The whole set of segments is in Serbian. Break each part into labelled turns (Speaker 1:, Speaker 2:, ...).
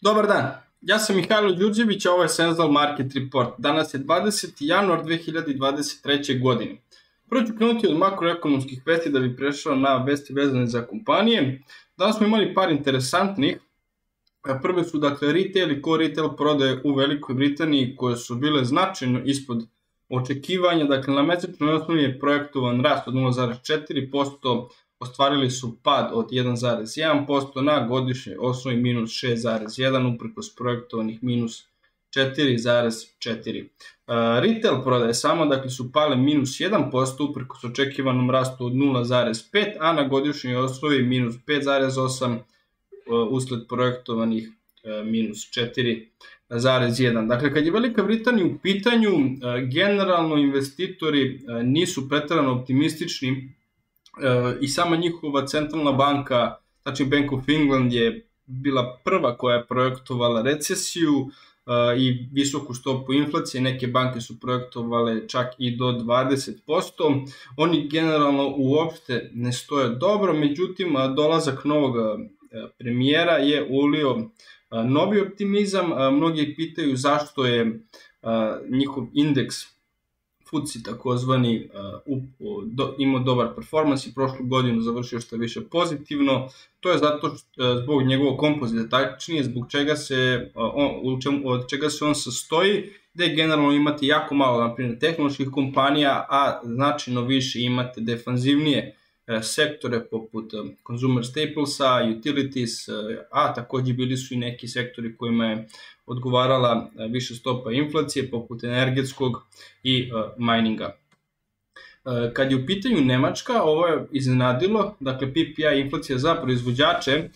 Speaker 1: Dobar dan, ja sam Mihajlo Đurđević, a ovo je Senzal Market Report. Danas je 20. januar 2023. godine. Prvo ću krenuti od makroekonomskih vesti da bi prešao na vesti vezane za kompanije. Danas smo imali par interesantnih. Prve su dakle retail i core retail prodaje u Velikoj Britaniji koje su bile značajno ispod očekivanja. Dakle, na mesečnoj osnovi je projektovan rast od 0,4%, ostvarili su pad od 1,1% na godišnjoj osnovi minus 6,1 uprkos projektovanih minus 4,4. Uh, retail prodaje samo dakle su pale minus 1% uprkos očekivanom rastu od 0,5, a na godišnjoj osnovi minus 5,8 uh, usled projektovanih uh, minus 4,1. Dakle, kad je Velika Britanija u pitanju, generalno investitori nisu pretarano optimistični i sama njihova centralna banka, znači Bank of England je bila prva koja je projektovala recesiju i visoku stopu inflacije, neke banke su projektovale čak i do 20%. Oni generalno uopšte ne stoje dobro, međutim dolazak novog premijera je ulio novi optimizam. Mnogi pitaju zašto je njihov indeks FUCI takozvani uh, do, imao dobar performans i prošlu godinu završio što više pozitivno. To je zato što, uh, zbog njegovog kompozita, tačnije zbog čega se, uh, on, čem, od čega se on sastoji, gde generalno imate jako malo, na primjer, tehnoloških kompanija, a značajno više imate defanzivnije E, sektore poput e, consumer staplesa, utilities, e, a takođe bili su i neki sektori kojima je odgovarala više stopa inflacije poput energetskog i mininga. Kad je u pitanju Nemačka, ovo je iznenadilo, dakle PPI inflacija za proizvođače,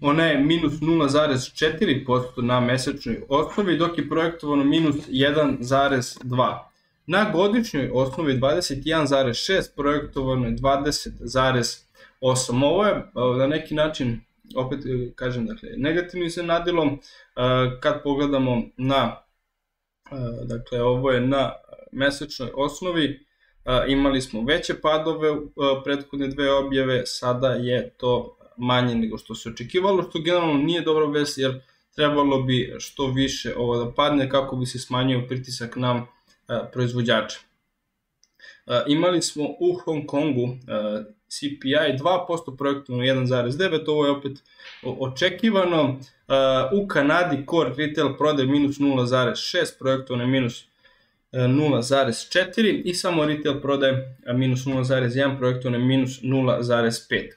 Speaker 1: ona je minus 0,4% na mesečnoj osnovi, dok je projektovano minus 1,2%. Na godišnjoj osnovi 21,6 projektovano je 20,8. Ovo je e, na neki način opet e, kažem dakle negativno se nadilo e, kad pogledamo na dakle ovo je na mesečnoj osnovi imali smo veće padove u prethodne dve objave sada je to manje nego što se očekivalo što generalno nije dobra vest jer trebalo bi što više ovo da padne kako bi se smanjio pritisak na proizvođača. Imali smo u Hong Kongu CPI 2%, projektovano 1,9, ovo je opet očekivano. U Kanadi core retail prodaje minus 0,6, projektovano je minus 0,4 i samo retail prodaje minus 0,1, projektovano je minus 0,5.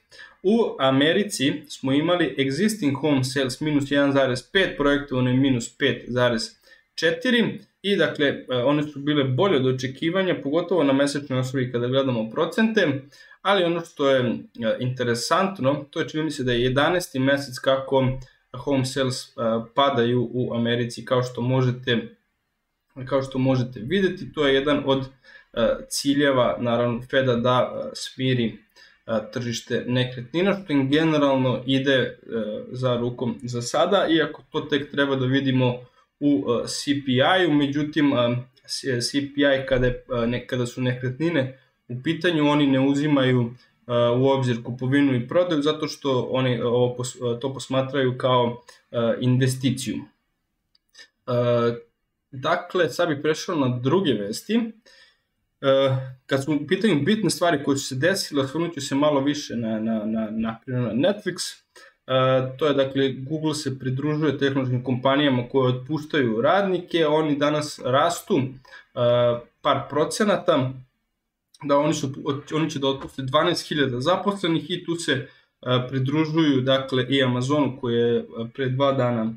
Speaker 1: U Americi smo imali existing home sales minus 1,5, projektovano je minus 5,4 i dakle e, one su bile bolje od očekivanja, pogotovo na mesečnoj osnovi kada gledamo procente, ali ono što je e, interesantno, to je čini mi se da je 11. mesec kako home sales e, padaju u Americi kao što možete kao što možete videti, to je jedan od ciljeva naravno Feda da smiri tržište nekretnina, što im generalno ide za rukom za sada, iako to tek treba da vidimo u uh, CPI-u, međutim uh, CPI kada, uh, ne, kada su nekretnine u pitanju, oni ne uzimaju u obzir kupovinu i prodaju zato što oni ovo, to posmatraju kao investiciju. Dakle, sad bih prešao na druge vesti. Kad su u pitanju bitne stvari koje su se desile, osvrnut se malo više na, na, na, na, na Netflix to je dakle Google se pridružuje tehnološkim kompanijama koje otpuštaju radnike, oni danas rastu par procenata, da oni, su, oni će da otpuste 12.000 zaposlenih i tu se pridružuju dakle i Amazonu koji je pre dva dana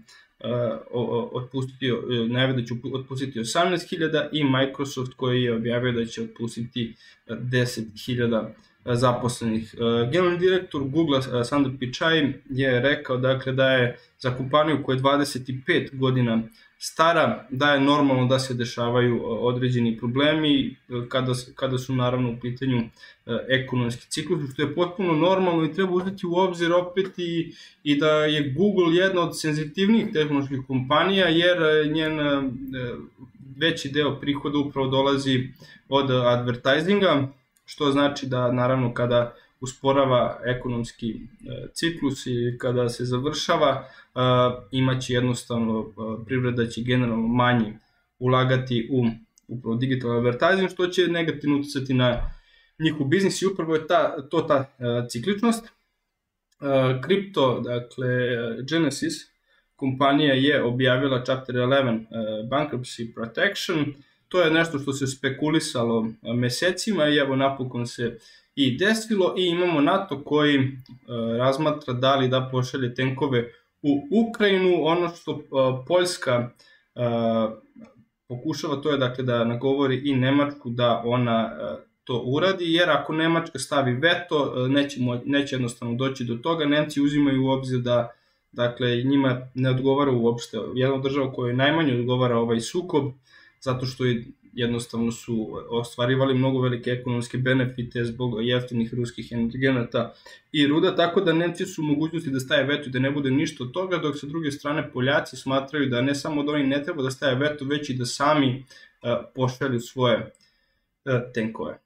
Speaker 1: otpustio, najave da će otpustiti 18.000 i Microsoft koji je objavio da će otpustiti 10.000 zaposlenih. E, generalni direktor Google e, Sandar Pichai je rekao dakle, da je za kompaniju koja je 25 godina stara, da je normalno da se dešavaju e, određeni problemi kada, kada su naravno u pitanju ekonomski ciklus, što je potpuno normalno i treba uzeti u obzir opet i, i da je Google jedna od senzitivnijih tehnoloških kompanija jer njen veći deo prihoda upravo dolazi od advertisinga, što znači da naravno kada usporava ekonomski ciklus i kada se završava imaće jednostavno privreda će generalno manje ulagati u upravo digital advertising što će negativno uticati na njihov biznis i upravo je ta, to ta cikličnost. Kripto, dakle Genesis, kompanija je objavila Chapter 11 Bankruptcy Protection, to je nešto što se spekulisalo mesecima i evo napokon se i desilo i imamo NATO koji razmatra da li da pošalje tenkove u Ukrajinu. Ono što Poljska pokušava to je dakle da nagovori i Nemačku da ona to uradi, jer ako Nemačka stavi veto, neće, neće jednostavno doći do toga. Nemci uzimaju u obzir da dakle, njima ne odgovara uopšte. Jedna od država koja najmanje odgovara ovaj sukob, zato što je jednostavno su ostvarivali mnogo velike ekonomske benefite zbog jeftinih ruskih energenata i ruda, tako da Nemci su u mogućnosti da staje veto i da ne bude ništa od toga, dok sa druge strane Poljaci smatraju da ne samo da oni ne treba da staje veto, već i da sami uh, pošalju svoje uh, tenkove.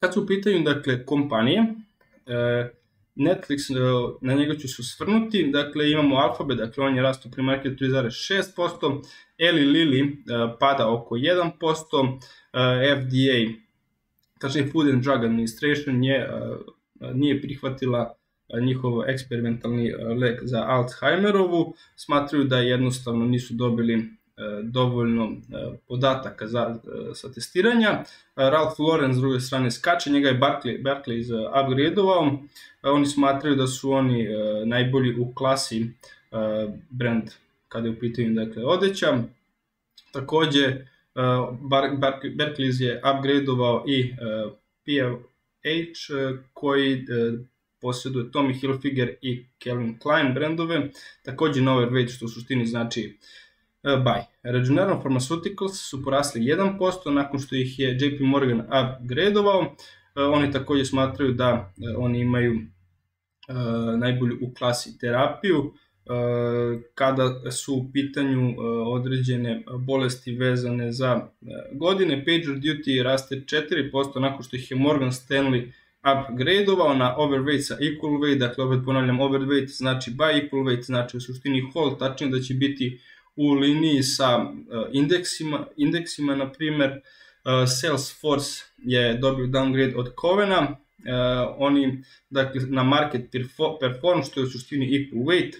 Speaker 1: Kad su u pitanju, dakle, kompanije, uh, Netflix, e, na njega ću se osvrnuti, dakle imamo Alphabet, dakle on je rasto pri marketu 3,6%, Eli Lilly e, pada oko 1%, e, FDA, tačnije Food and Drug Administration je, nije prihvatila njihov eksperimentalni lek za Alzheimerovu, smatraju da jednostavno nisu dobili dovoljno e, podataka za, e, sa testiranja. Ralph Lauren s druge strane skače, njega je Barkley, Barkley upgradeovao. Oni smatraju da su oni najbolji u klasi brand kada je u pitanju dakle, odeća. Takođe, Berkeley je upgradeovao i PFH koji posjeduje Tommy Hilfiger i Calvin Klein brendove, takođe Nover Weight što u suštini znači E, buy. Regeneron Pharmaceuticals su porasli 1% nakon što ih je JP Morgan upgradeovao. E, oni takođe smatraju da e, oni imaju najbolju u klasi terapiju kada su u pitanju određene bolesti vezane za godine. Pager Duty raste 4% nakon što ih je Morgan Stanley upgradeovao na overweight sa equal weight, dakle opet ponavljam overweight znači by equal weight, znači u suštini hold, tačnije da će biti u liniji sa uh, indeksima, indeksima na primer uh, Salesforce je dobio downgrade od Covena, uh, oni dakle, na market perform što je u suštini equal weight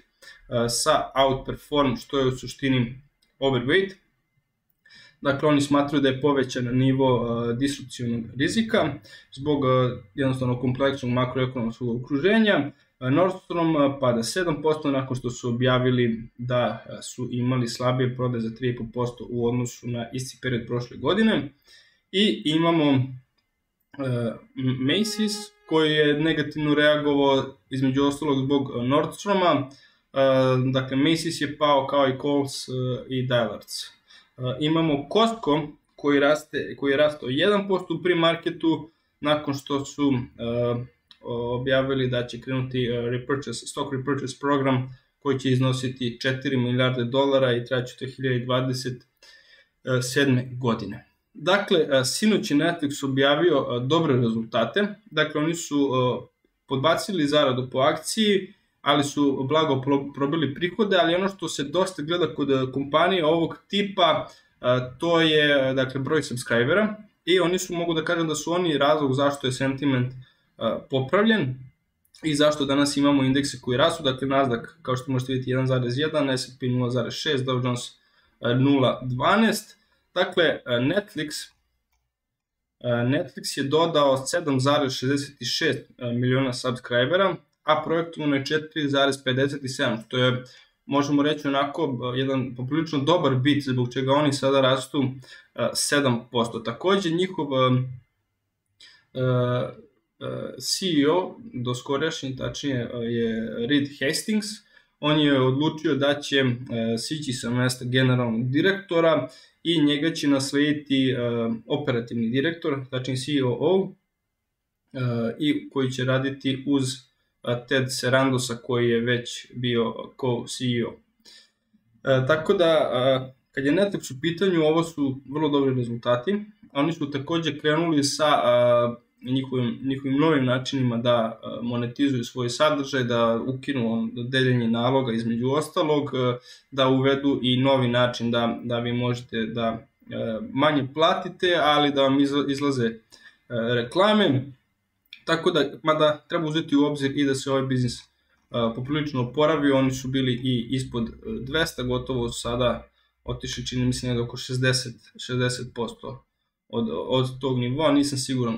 Speaker 1: sa outperform što je u suštini overweight. Dakle, oni smatruju da je povećan nivo disrupcijnog rizika zbog jednostavno kompleksnog makroekonomskog okruženja, Nordstrom pada 7% nakon što su objavili da su imali slabije prode za 3,5% u odnosu na isti period prošle godine. I imamo Macy's koji je negativno reagovao između ostalog zbog Nordstroma. Dakle, Macy's je pao kao i Kohl's i Dillard's. Imamo Costco koji, raste, koji je rastao 1% u pre-marketu nakon što su objavili da će krenuti e, repurchase, stock repurchase program koji će iznositi 4 milijarde dolara i traći do 2027. godine. Dakle, e, sinoć je Netflix objavio e, dobre rezultate, dakle oni su podbacili zaradu po akciji, ali su blago probili prihode, ali ono što se dosta gleda kod kompanije ovog tipa, to je dakle broj subscribera i oni su, mogu da kažem da su oni razlog zašto je sentiment uh, popravljen i zašto danas imamo indekse koji rastu, dakle Nasdaq kao što možete vidjeti 1.1, S&P 0.6, Dow Jones 0.12, dakle Netflix Netflix je dodao 7,66 miliona subscribera, a projektovano je 4,57, što je možemo reći onako jedan poprilično dobar bit zbog čega oni sada rastu 7%. Takođe njihov CEO do skorašnji, tačnije je Reed Hastings, on je odlučio da će e, sići sa mesta generalnog direktora i njega će naslediti e, operativni direktor, tačnije COO, e, i koji će raditi uz Ted Serandosa koji je već bio co-CEO. Tako da, kad je Netflix u pitanju, ovo su vrlo dobri rezultati. Oni su takođe krenuli sa njihovim, njihovim novim načinima da monetizuju svoj sadržaj, da ukinu deljenje naloga između ostalog, da uvedu i novi način da, da vi možete da manje platite, ali da vam izlaze reklame. Tako da, mada treba uzeti u obzir i da se ovaj biznis poprilično oporavio, oni su bili i ispod 200, gotovo sada otišli čini mi se oko 60, 60% od, od tog nivoa, nisam siguran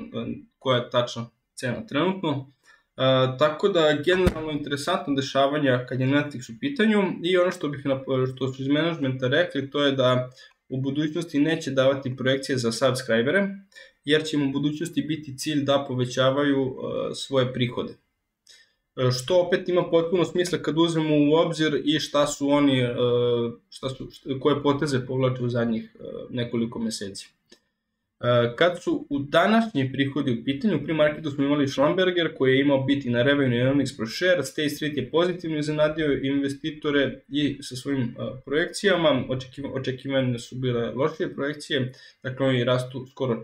Speaker 1: koja je tačna cena trenutno. Uh, tako da generalno interesantno dešavanja kad je Netflix u pitanju i ono što bih što su iz managementa rekli to je da u budućnosti neće davati projekcije za subscribere jer će im u budućnosti biti cilj da povećavaju uh, svoje prihode. E, što opet ima potpuno smisla kad uzmemo u obzir i šta su oni, e, šta su, koje poteze povlače u zadnjih e, nekoliko meseci. Kad su u današnji prihodi u pitanju, pri marketu smo imali Schlumberger koji je imao biti na revenue and earnings per share, State Street je pozitivno iznenadio investitore i sa svojim projekcijama, očekivane su bile lošije projekcije, dakle oni rastu skoro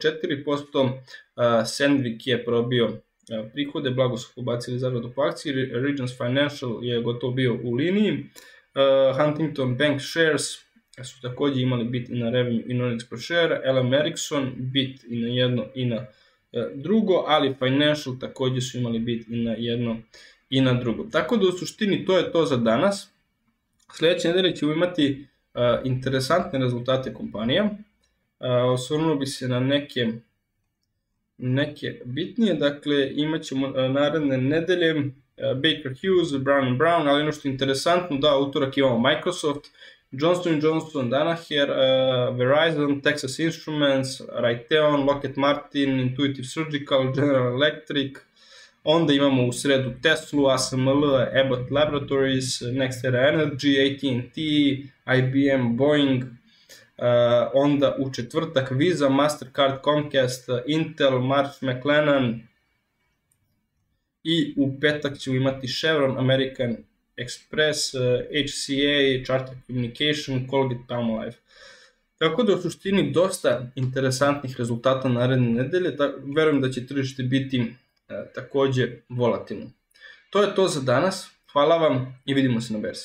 Speaker 1: 4%, Sandvik je probio prihode, blago su pobacili zaradu po akciji, Regions Financial je gotovo bio u liniji, Huntington Bank Shares su takođe imali bit i na revenue i earnings per share, LM Ericsson bit i na jedno i na uh, drugo, ali Financial takođe su imali bit i na jedno i na drugo. Tako da u suštini to je to za danas. Sledeće nedelje ćemo imati uh, interesantne rezultate kompanija. Uh, osvrnuo bi se na neke neke bitnije, dakle imat ćemo e, naredne nedelje e, Baker Hughes, Brown Brown, ali ono što je interesantno, da, utorak imamo Microsoft, Johnson Johnson, Danaher, uh, Verizon, Texas Instruments, Raytheon, Lockheed Martin, Intuitive Surgical, General Electric, onda imamo u sredu Tesla, ASML, Abbott Laboratories, NextEra Energy, AT&T, IBM, Boeing, Uh, onda u četvrtak Visa, Mastercard, Comcast, Intel, Marsh McLennan i u petak ćemo imati Chevron, American Express, HCA, Charter Communication, Colgate Palmolive. Tako da u suštini dosta interesantnih rezultata naredne nedelje, tako, verujem da će tržište biti uh, takođe volatilno. To je to za danas, hvala vam i vidimo se na berzi.